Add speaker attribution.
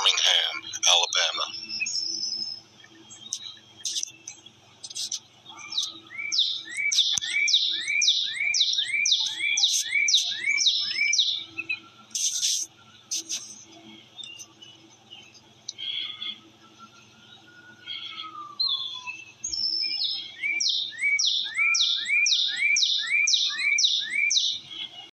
Speaker 1: Birmingham, Alabama.